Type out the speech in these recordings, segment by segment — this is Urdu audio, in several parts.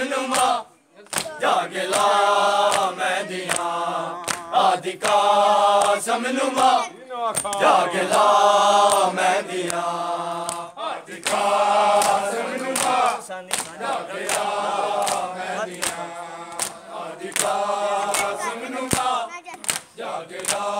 نما جاگلا میں دیا سمنما جاگلا میں دیا Crocodile.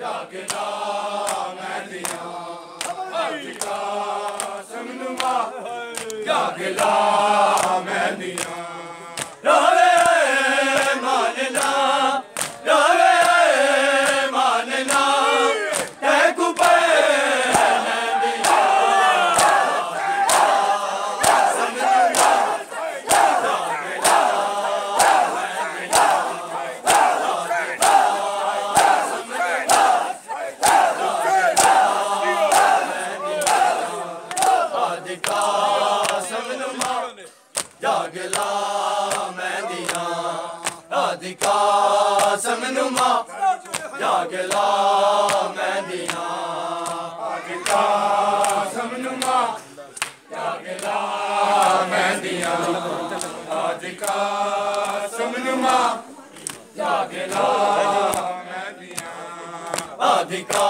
ਜਾਗਦਾ ਮੈਂ ਮੈਂ ਦੀਆਂ। جاگلا مدینہ آگتا سمنما۔ جاگلا مدینہ آجکا سمنما۔ جاگلا مدینہ آجکا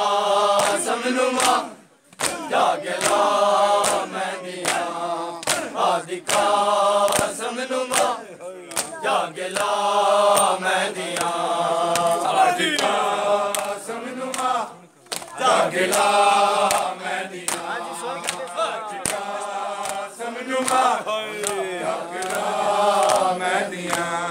سمنما۔ جاگلا مدینہ جاگلا ਹਾਂਜੀ ਸੋਹਣ ਕਰਦੇ ਸੋਹਣ ਸਮਝੂ ਮਾ ਹੋਏ ਹਕਰਾ ਮੈਂ ਦੀਆਂ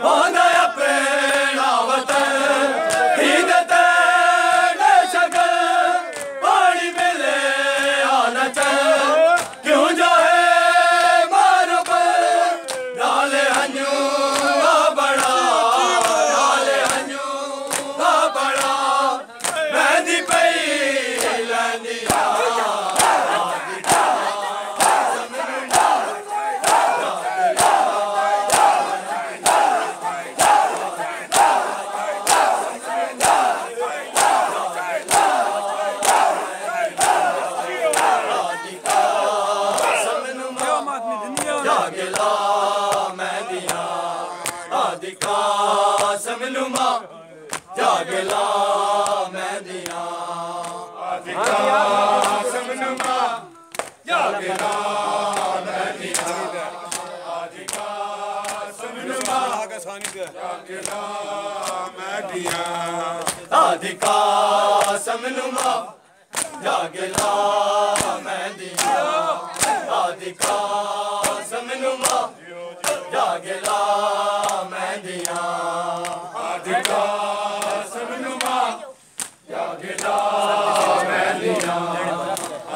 Oh, no. مہدیا آدی قاسم نما جاگلا جاگلا مہدیا آدی قاسم نما جاگلا جاگلا مہدیا آدی قاسم پاگلا مہندیاں اج قاسم نما۔ پاگلا مہندیاں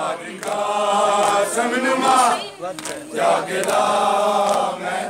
اج قاسم نما۔ پاگلا مہندیاں